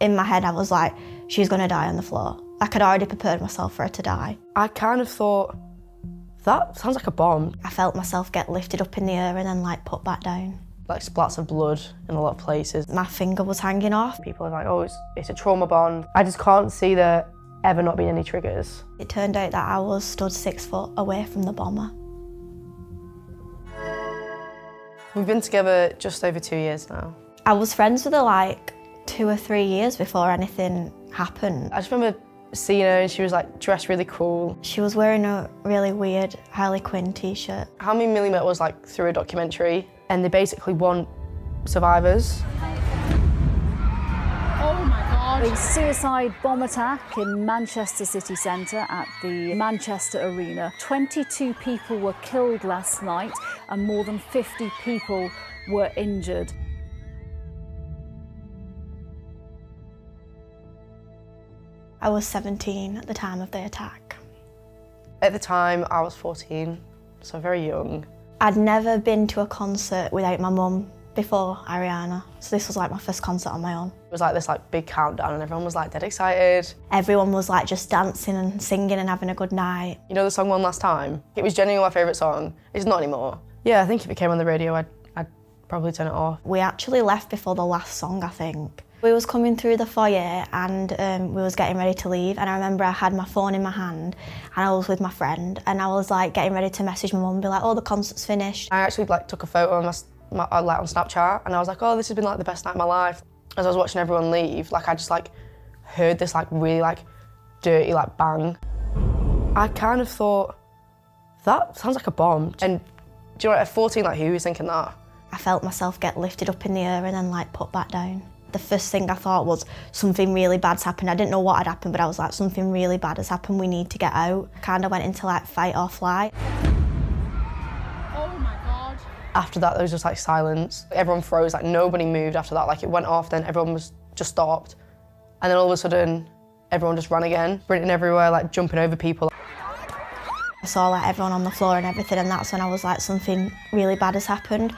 In my head, I was like, she's gonna die on the floor. Like I'd already prepared myself for her to die. I kind of thought, that sounds like a bomb. I felt myself get lifted up in the air and then like put back down. Like splats of blood in a lot of places. My finger was hanging off. People are like, oh, it's, it's a trauma bond. I just can't see there ever not being any triggers. It turned out that I was stood six foot away from the bomber. We've been together just over two years now. I was friends with her like two or three years before anything happened. I just remember seeing her and she was like dressed really cool. She was wearing a really weird Harley Quinn t-shirt. How many millimeter was like through a documentary and they basically want survivors. Oh my God. A suicide bomb attack in Manchester city centre at the Manchester Arena. 22 people were killed last night and more than 50 people were injured. I was 17 at the time of the attack. At the time, I was 14, so very young. I'd never been to a concert without my mum before Ariana, so this was like my first concert on my own. It was like this like big countdown and everyone was like dead excited. Everyone was like just dancing and singing and having a good night. You know the song One Last Time? It was genuinely my favourite song. It's not anymore. Yeah, I think if it came on the radio, I'd, I'd probably turn it off. We actually left before the last song, I think. We was coming through the foyer and um, we was getting ready to leave and I remember I had my phone in my hand and I was with my friend and I was like getting ready to message my mum and be like, oh, the concert's finished. I actually like took a photo on my, my uh, like on Snapchat and I was like, oh, this has been like the best night of my life. As I was watching everyone leave, like I just like heard this like really like dirty like bang. I kind of thought, that sounds like a bomb. And do you know, at 14, like who was thinking that? I felt myself get lifted up in the air and then like put back down. The first thing I thought was something really bad's happened. I didn't know what had happened, but I was like, something really bad has happened. We need to get out. Kind of went into like fight or flight. Oh my God. After that, there was just like silence. Everyone froze, like nobody moved after that. Like it went off, then everyone was just stopped. And then all of a sudden, everyone just ran again, sprinting everywhere, like jumping over people. I saw like everyone on the floor and everything, and that's when I was like, something really bad has happened.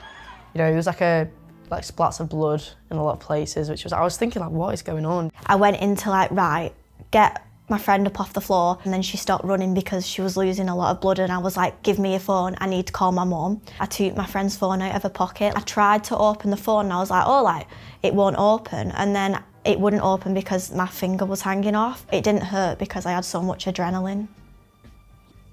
You know, it was like a like splats of blood in a lot of places, which was I was thinking like, what is going on? I went into like right, get my friend up off the floor, and then she stopped running because she was losing a lot of blood, and I was like, give me your phone, I need to call my mum. I took my friend's phone out of her pocket. I tried to open the phone, and I was like, oh, like it won't open, and then it wouldn't open because my finger was hanging off. It didn't hurt because I had so much adrenaline.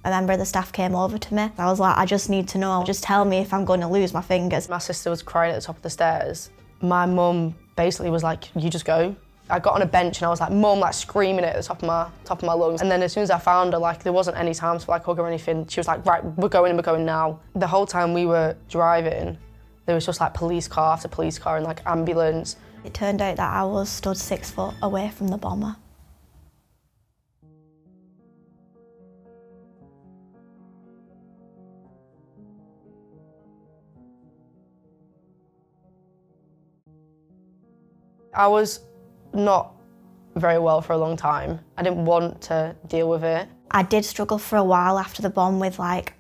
A member of the staff came over to me. I was like, I just need to know. Just tell me if I'm going to lose my fingers. My sister was crying at the top of the stairs. My mum basically was like, you just go. I got on a bench and I was like, mum, like screaming it at the top of my top of my lungs. And then as soon as I found her, like there wasn't any time to like hug or anything. She was like, right, we're going and we're going now. The whole time we were driving, there was just like police car after police car and like ambulance. It turned out that I was stood six foot away from the bomber. I was not very well for a long time. I didn't want to deal with it. I did struggle for a while after the bomb with like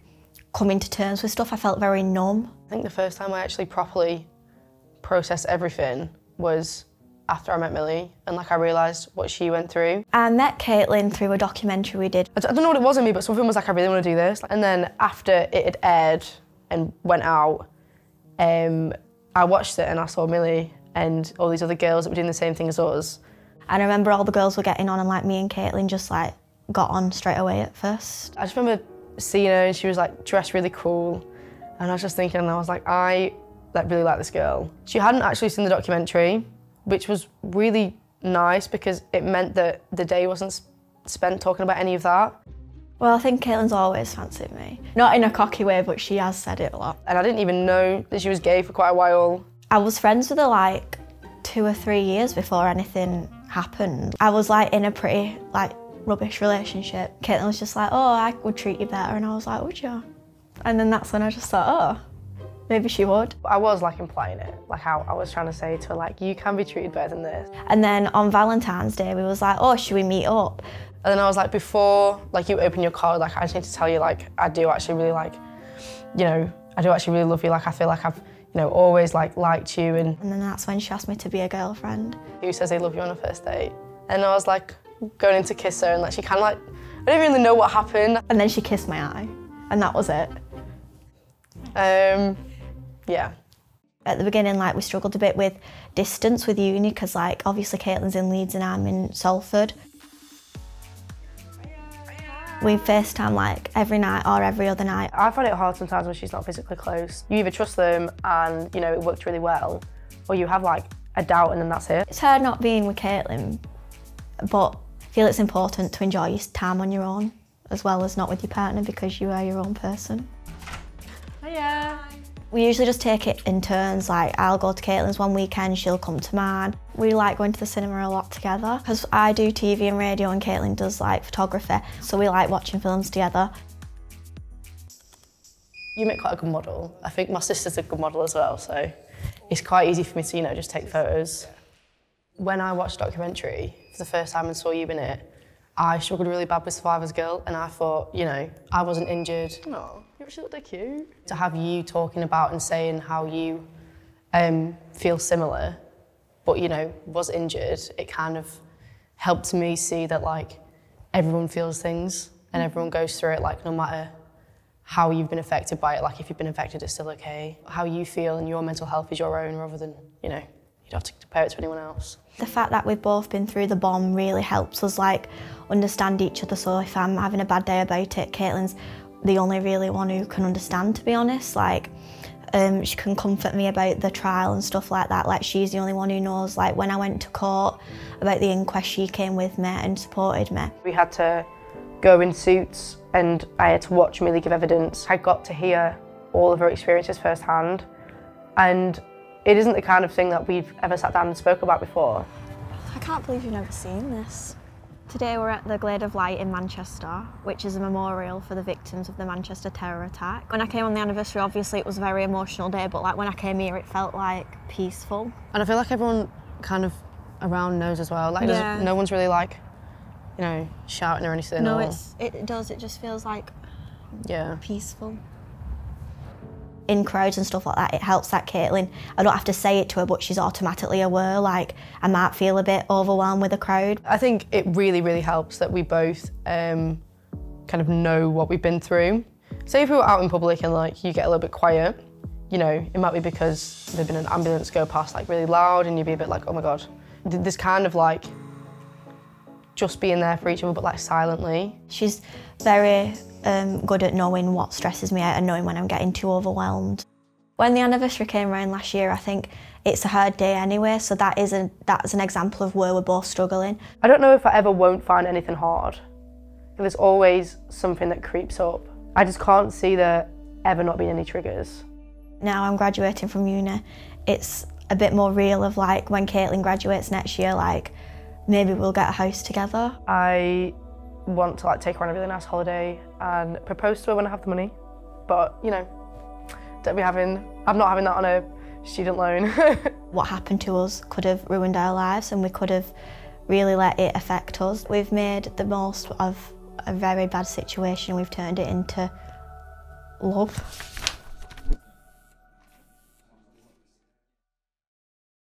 coming to terms with stuff. I felt very numb. I think the first time I actually properly processed everything was after I met Millie and like I realised what she went through. I met Caitlin through a documentary we did. I don't know what it was in me, but something was like, I really want to do this. And then after it had aired and went out, um, I watched it and I saw Millie and all these other girls that were doing the same thing as us. And I remember all the girls were getting on and like me and Caitlin just like got on straight away at first. I just remember seeing her and she was like dressed really cool. And I was just thinking, and I was like, I like really like this girl. She hadn't actually seen the documentary, which was really nice because it meant that the day wasn't spent talking about any of that. Well, I think Caitlin's always fancied me. Not in a cocky way, but she has said it a lot. And I didn't even know that she was gay for quite a while. I was friends with her like two or three years before anything happened. I was like in a pretty like rubbish relationship. Caitlin was just like, oh, I would treat you better. And I was like, would you? And then that's when I just thought, oh, maybe she would. I was like implying it, like how I was trying to say to her, like, you can be treated better than this. And then on Valentine's Day, we was like, oh, should we meet up? And then I was like, before like you open your card, like I just need to tell you, like, I do actually really like, you know, I do actually really love you. Like I feel like I've you know, always like liked you and And then that's when she asked me to be a girlfriend. who says they love you on a first date. And I was like going in to kiss her and like she kind of like, I didn't really know what happened. And then she kissed my eye. And that was it. Um, yeah. At the beginning, like we struggled a bit with distance with uni because, like, obviously Caitlin's in Leeds and I'm in Salford. We FaceTime like every night or every other night. I find it hard sometimes when she's not physically close. You either trust them and, you know, it worked really well, or you have like a doubt and then that's it. It's hard not being with Caitlin, but I feel it's important to enjoy your time on your own as well as not with your partner because you are your own person. Hiya. We usually just take it in turns, like I'll go to Caitlin's one weekend, she'll come to mine. We like going to the cinema a lot together because I do TV and radio and Caitlin does like photography, so we like watching films together. You make quite a good model. I think my sister's a good model as well, so it's quite easy for me to, you know, just take photos. When I watched documentary for the first time and saw you in it, I struggled really bad with Survivor's Guilt, and I thought, you know, I wasn't injured. No, you actually looked cute. To have you talking about and saying how you um, feel similar, but you know, was injured, it kind of helped me see that like everyone feels things and everyone goes through it, like no matter how you've been affected by it. Like if you've been affected, it's still okay. How you feel and your mental health is your own, rather than you know you don't have to compare it to anyone else. The fact that we've both been through the bomb really helps us like understand each other. So if I'm having a bad day about it, Caitlin's the only really one who can understand, to be honest. Like um, she can comfort me about the trial and stuff like that. Like she's the only one who knows. Like when I went to court about the inquest, she came with me and supported me. We had to go in suits and I had to watch Millie give evidence. I got to hear all of her experiences firsthand and it isn't the kind of thing that we've ever sat down and spoke about before. I can't believe you've never seen this. Today we're at the Glade of Light in Manchester, which is a memorial for the victims of the Manchester terror attack. When I came on the anniversary, obviously it was a very emotional day, but like when I came here, it felt like peaceful. And I feel like everyone kind of around knows as well. Like Yeah. no one's really like, you know, shouting or anything. No, or, it's it does. It just feels like yeah. peaceful. In crowds and stuff like that, it helps that Caitlin. I don't have to say it to her, but she's automatically aware. Like I might feel a bit overwhelmed with a crowd. I think it really, really helps that we both um, kind of know what we've been through. Say if we were out in public and like you get a little bit quiet, you know, it might be because there'd been an ambulance go past like really loud and you'd be a bit like, oh my god. This kind of like just being there for each other, but like silently. She's very um, good at knowing what stresses me out and knowing when I'm getting too overwhelmed. When the anniversary came around last year, I think it's a hard day anyway, so that is a, that's an example of where we're both struggling. I don't know if I ever won't find anything hard. There's always something that creeps up. I just can't see there ever not being any triggers. Now I'm graduating from uni, it's a bit more real of like when Caitlin graduates next year, like maybe we'll get a house together. I want to like take her on a really nice holiday and propose to her when I have the money. But you know, don't be having. I'm not having that on a student loan. What happened to us could have ruined our lives and we could have really let it affect us. We've made the most of a very bad situation, we've turned it into love.